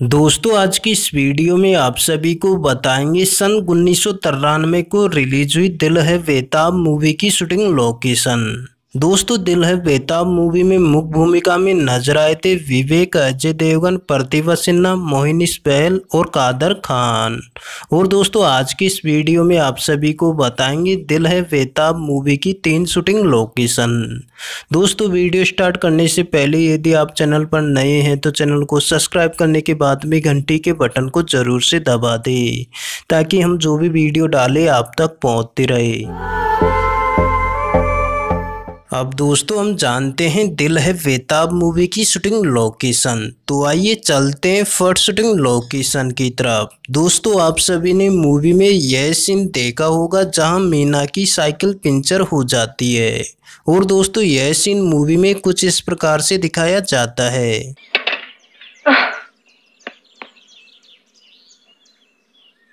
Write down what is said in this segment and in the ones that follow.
दोस्तों, आज की इस वीडियो में आप सभी को बताएँगे सन उन्नीस सौ तिरानवे को रिलीज़ हुई दिल है बेताब मूवी की शूटिंग लोकेशन। दोस्तों, दिल है बेताब मूवी में मुख्य भूमिका में नज़र आए थे विवेक, अजय देवगन प्रतिभा सिन्हा मोहिनीश बहल और कादर खान। और दोस्तों, आज की इस वीडियो में आप सभी को बताएँगे दिल है बेताब मूवी की तीन शूटिंग लोकेशन। दोस्तों, वीडियो स्टार्ट करने से पहले यदि आप चैनल पर नए हैं तो चैनल को सब्सक्राइब करने के बाद में घंटी के बटन को ज़रूर से दबा दें, ताकि हम जो भी वीडियो डालें आप तक पहुँचते रहे। अब दोस्तों, हम जानते हैं दिल है बेताब मूवी की शूटिंग लोकेशन तो आइए चलते हैं फ़र्स्ट शूटिंग लोकेशन की तरफ़। दोस्तों, आप सभी ने मूवी में यह सीन देखा होगा जहाँ मीना की साइकिल पंचर हो जाती है। और दोस्तों, यह सीन मूवी में कुछ इस प्रकार से दिखाया जाता है।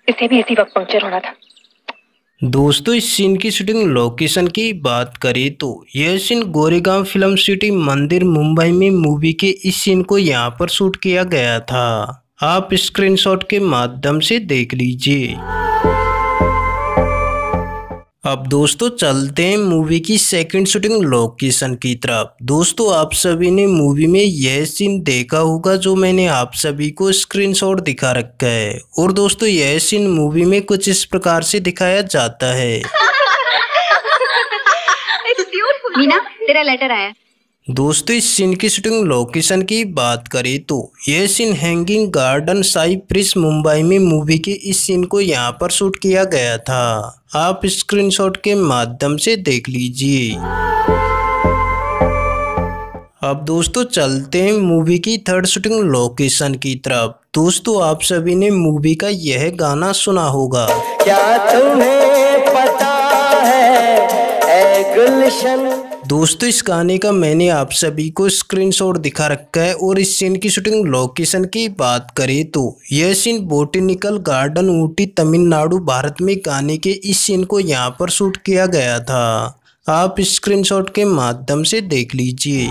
इसे भी इसी वक्त पंक्चर होना था। दोस्तों, इस सीन की शूटिंग लोकेशन की बात करें तो यह सीन गोरेगांव फ़िल्म सिटी मंदिर मुंबई में मूवी के इस सीन को यहाँ पर शूट किया गया था। आप स्क्रीनशॉट के माध्यम से देख लीजिए। अब दोस्तों चलते हैं मूवी की सेकंड शूटिंग लोकेशन की तरफ़। दोस्तों आप सभी ने मूवी में यह सीन देखा होगा जो मैंने आप सभी को स्क्रीनशॉट दिखा रखा है। और दोस्तों यह सीन मूवी में कुछ इस प्रकार से दिखाया जाता है। मीना तेरा लेटर आया। दोस्तों, इस सीन की शूटिंग लोकेशन की बात करें तो यह सीन हैंगिंग गार्डन साइप्रिस मुंबई में मूवी के इस सीन को यहाँ पर शूट किया गया था। आप स्क्रीनशॉट के माध्यम से देख लीजिए। अब दोस्तों, चलते हैं मूवी की थर्ड शूटिंग लोकेशन की तरफ़। दोस्तों, आप सभी ने मूवी का यह गाना सुना होगा। क्या तुम्हें ए दोस्तों, इस गाने का मैंने आप सभी को स्क्रीनशॉट दिखा रखा है और इस सीन की शूटिंग लोकेशन की बात करें तो यह scene botanical garden Ooty Tamil Nadu, Bharat में गाने के इस सीन को यहाँ पर शूट किया गया था। आप स्क्रीनशॉट के माध्यम से देख लीजिए।